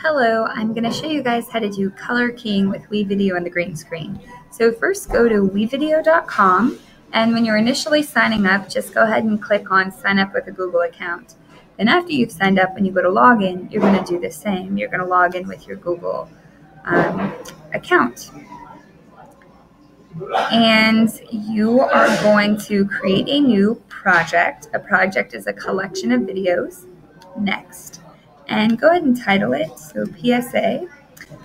Hello, I'm going to show you guys how to do color keying with WeVideo on the green screen. So first go to wevideo.com and when you're initially signing up, just go ahead and click on sign up with a Google account. Then after you've signed up, when you go to login, you're going to do the same. You're going to log in with your Google um, account. And you are going to create a new project. A project is a collection of videos. Next and go ahead and title it. So PSA.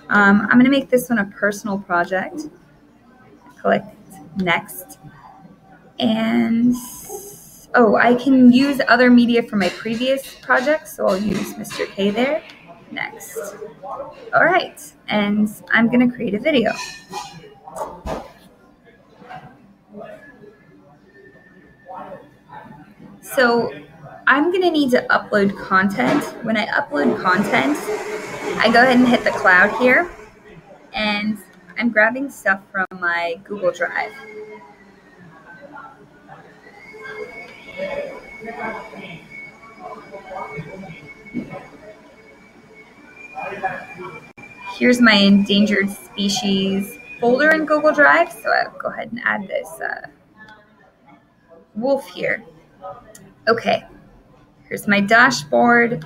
Um, I'm going to make this one a personal project. Click next. And oh, I can use other media from my previous project, so I'll use Mr. K there. Next. All right, and I'm going to create a video. So I'm going to need to upload content. When I upload content, I go ahead and hit the cloud here, and I'm grabbing stuff from my Google Drive. Here's my endangered species folder in Google Drive, so I'll go ahead and add this uh, wolf here. Okay, Here's my dashboard.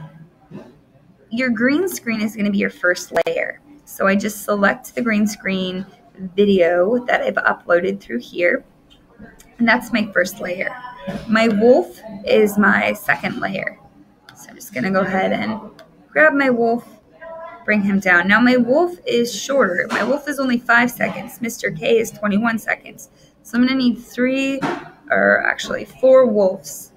Your green screen is going to be your first layer. So I just select the green screen video that I've uploaded through here. And that's my first layer. My wolf is my second layer. So I'm just going to go ahead and grab my wolf, bring him down. Now my wolf is shorter. My wolf is only five seconds. Mr. K is 21 seconds. So I'm going to need three, or actually four wolves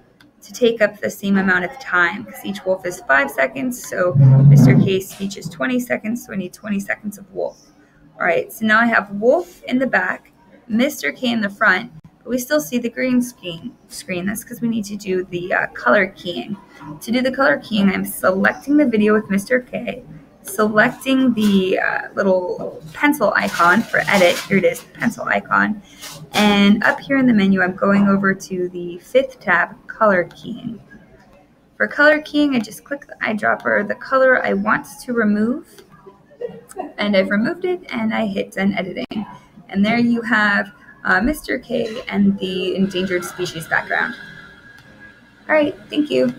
to take up the same amount of time because each wolf is five seconds. So Mr. K's speech is 20 seconds, so I need 20 seconds of wolf. All right, so now I have wolf in the back, Mr. K in the front, but we still see the green screen. screen. That's because we need to do the uh, color keying. To do the color keying, I'm selecting the video with Mr. K, selecting the uh, little pencil icon for edit. Here it is, pencil icon. And up here in the menu, I'm going over to the fifth tab, color keying. For color keying, I just click the eyedropper, the color I want to remove, and I've removed it, and I hit done editing. And there you have uh, Mr. K and the endangered species background. All right, thank you.